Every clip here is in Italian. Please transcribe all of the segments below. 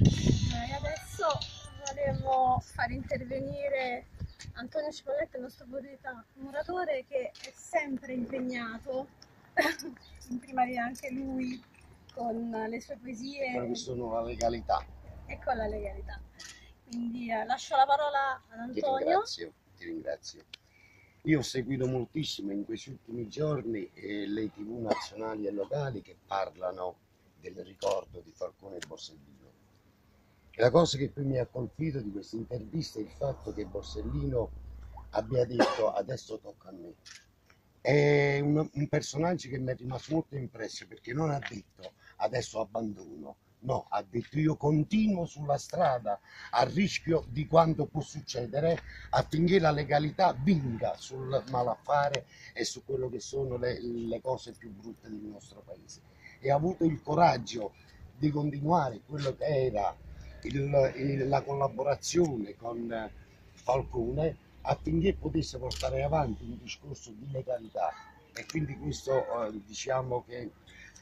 E adesso volevo far intervenire Antonio Cipolletto, il nostro muratore, che è sempre impegnato, in prima linea anche lui, con le sue poesie Quello che sono la legalità. e con la legalità. Quindi eh, lascio la parola ad Ti Antonio. ringrazio, ti ringrazio. Io ho seguito moltissimo in questi ultimi giorni eh, le tv nazionali e locali che parlano del ricordo di Falcone e Borsellino. La cosa che più mi ha colpito di questa intervista è il fatto che Borsellino abbia detto adesso tocca a me. È un, un personaggio che mi è rimasto molto impresso perché non ha detto adesso abbandono, no, ha detto io continuo sulla strada a rischio di quanto può succedere affinché la legalità vinca sul malaffare e su quello che sono le, le cose più brutte del nostro paese. E ha avuto il coraggio di continuare quello che era il- il- la collaborazione con Falcone affinché potesse portare avanti un discorso di legalità e quindi questo eh, diciamo che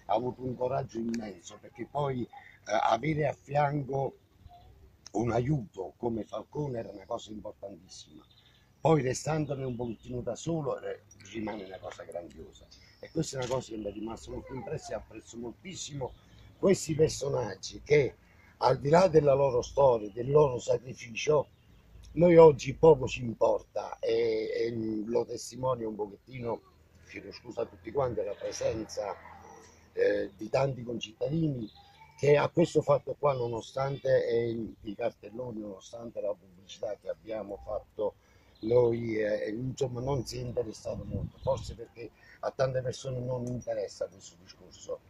ha avuto un coraggio immenso perché poi eh, avere a fianco un aiuto come Falcone era una cosa importantissima. Poi restandone un pochettino da solo eh, rimane una cosa grandiosa. E questa è una cosa che mi è rimasta molto impressa e apprezzo moltissimo questi personaggi che al di là della loro storia, del loro sacrificio, noi oggi poco ci importa e, e lo testimonia un pochettino, chiedo scusa a tutti quanti, la presenza eh, di tanti concittadini che a questo fatto qua, nonostante eh, i cartelloni, nonostante la pubblicità che abbiamo fatto noi, eh, insomma, non si è interessato molto, forse perché a tante persone non interessa questo discorso.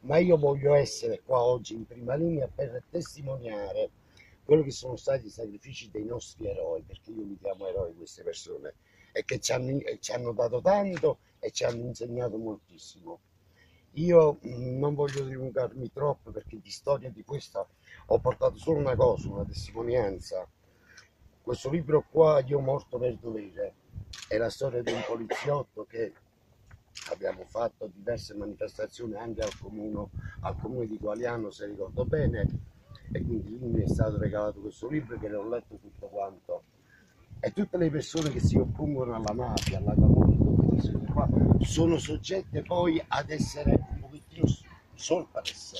Ma io voglio essere qua oggi in prima linea per testimoniare quello che sono stati i sacrifici dei nostri eroi, perché io li chiamo eroi queste persone, e che ci hanno, ci hanno dato tanto e ci hanno insegnato moltissimo. Io mh, non voglio dilungarmi troppo perché di storia di questa ho portato solo una cosa, una testimonianza. Questo libro qua, Io morto per dovere, è la storia di un poliziotto che abbiamo fatto diverse manifestazioni anche al comune, al comune di Qualiano, se ricordo bene, e quindi lì mi è stato regalato questo libro che l'ho letto tutto quanto. E tutte le persone che si oppongono alla mafia, alla camorra, sono soggette poi ad essere un pochettino sorprese.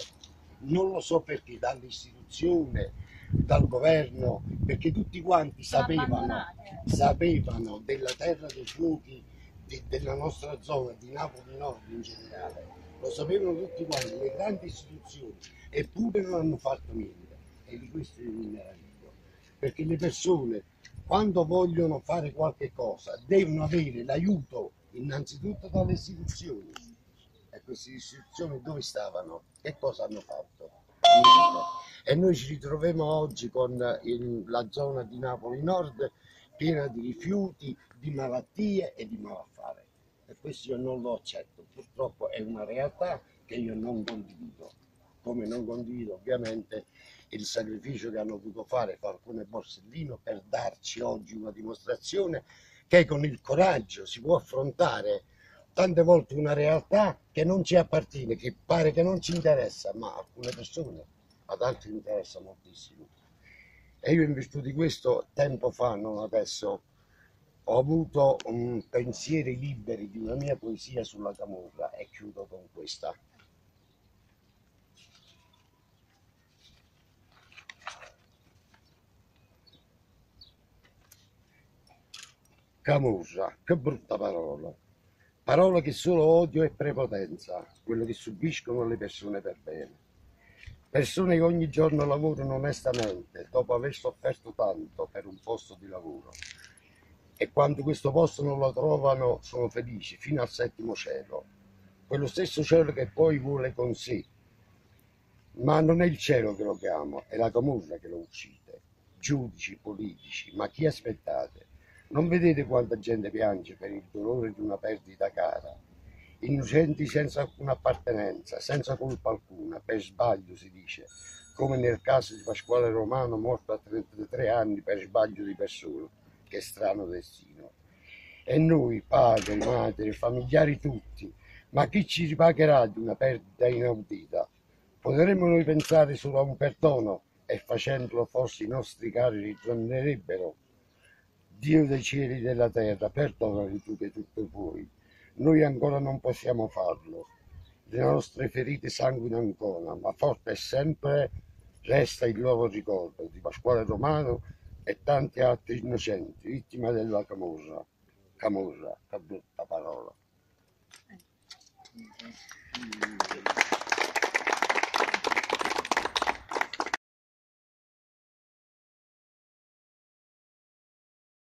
Non lo so perché dall'istituzione, dal governo, perché tutti quanti sapevano, sapevano della terra dei fuochi di- della nostra zona, di Napoli Nord in generale, lo sapevano tutti quanti, le grandi istituzioni, eppure non hanno fatto niente. E di questo io mi meraviglio, perché le persone quando vogliono fare qualche cosa devono avere l'aiuto innanzitutto dalle istituzioni. E queste istituzioni dove stavano? Che cosa hanno fatto? E noi ci ritroviamo oggi con il- la zona di Napoli Nord piena di rifiuti, di malattie e di malaffare. E questo io non lo accetto. Purtroppo è una realtà che io non condivido. Come non condivido ovviamente il sacrificio che hanno dovuto fare Falcone e Borsellino per darci oggi una dimostrazione che con il coraggio si può affrontare tante volte una realtà che non ci appartiene, che pare che non ci interessa, ma a alcune persone, ad altri interessa moltissimo. E io in virtù di questo, tempo fa, non adesso, ho avuto un pensieri liberi di una mia poesia sulla camorra e chiudo con questa. Camorra, che brutta parola. Parola che solo odio e prepotenza, quello che subiscono le persone per bene. Persone che ogni giorno lavorano onestamente, dopo aver sofferto tanto per un posto di lavoro. E quando questo posto non lo trovano sono felici fino al settimo cielo. Quello stesso cielo che poi vuole con sé. Ma non è il cielo che lo chiama, è la camorra che lo uccide. Giudici, politici, ma chi aspettate? Non vedete quanta gente piange per il dolore di una perdita cara? Innocenti senza alcuna appartenenza, senza colpa alcuna, per sbaglio si dice, come nel caso di Pasquale Romano morto a 33 anni per sbaglio di persona. Che strano destino. E noi, padri, madri, familiari tutti, ma chi ci ripagherà di una perdita inaudita? Potremmo noi pensare solo a un perdono e facendolo forse i nostri cari ritornerebbero. Dio dei cieli e della terra, perdonali tu che tutto puoi. Noi ancora non possiamo farlo. Le nostre ferite sanguinano ancora, ma forte sempre resta il loro ricordo di Pasquale Romano e tanti altri innocenti, vittime della Camorra. Camorra, che brutta parola.